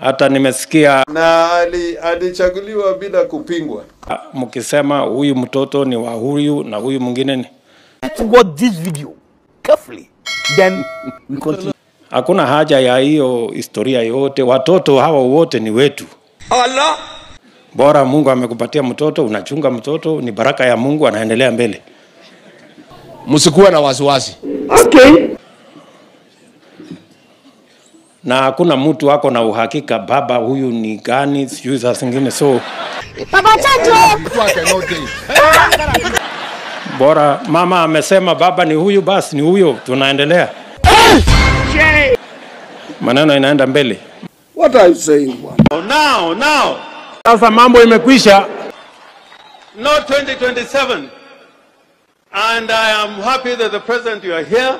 Hata nimesikia na ali, alichaguliwa bila kupingwa. mkisema huyu mtoto ni wa huyu na huyu mwingine ni Let's watch this video carefully. Then we continue. Hakuna haja ya hiyo historia yote. Watoto hawa wote ni wetu. Allah. Bora Mungu amekupatia mtoto, unachunga mtoto, ni baraka ya Mungu, anaendelea mbele. msikuwe na wasiwasi. Na hakuna mtu ako na uhakika baba huyu ni gani, sijui za zingine. So bora mama amesema baba ni huyu, basi ni huyo, tunaendelea. Maneno inaenda mbele. What are you saying bwana? Now, now, Sasa mambo imekwisha. no 2027. And I am happy that the president, you are here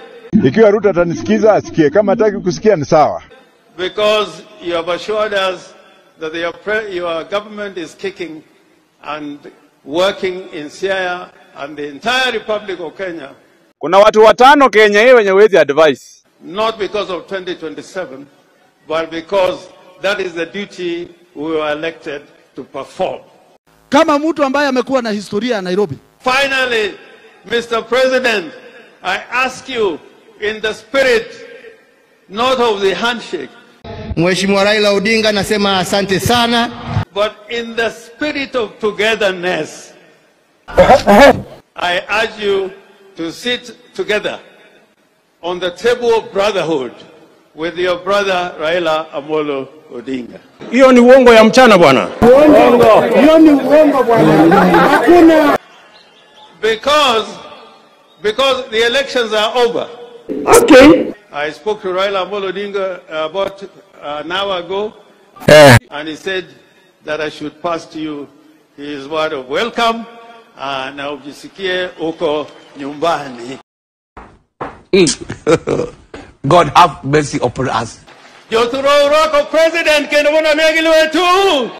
Ikiwa Ruto atanisikiza asikie, kama hataki kusikia ni sawa. Because you have assured us that your, your government is kicking and working in Siaya and the entire Republic of Kenya, Kuna watu watano Kenya hii wenye wezi advice. not because of 2027, but because that is the duty we were elected to perform. kama mtu ambaye amekuwa na historia ya Nairobi. Finally, Mr. President, I ask you in the spirit not of the handshake, Mheshimiwa Raila Odinga nasema asante sana. but in the spirit of togetherness. I urge you to sit together on the table of brotherhood with your brother Raila Amolo Odinga. Hiyo ni uongo ya mchana bwana. Uongo. Hiyo ni uongo bwana. Hakuna. Because, because the elections are over. Okay. I spoke to Raila Amolo Odinga about an hour ago, and he said that I should pass to you his word of welcome uh, na ujisikie uko nyumbani. God have mercy upon us. Joturo uroko president kendo mwana megili wetu.